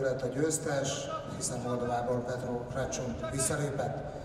lett a győztes, hiszen Moldovából Petro Kracsunk visszalépett.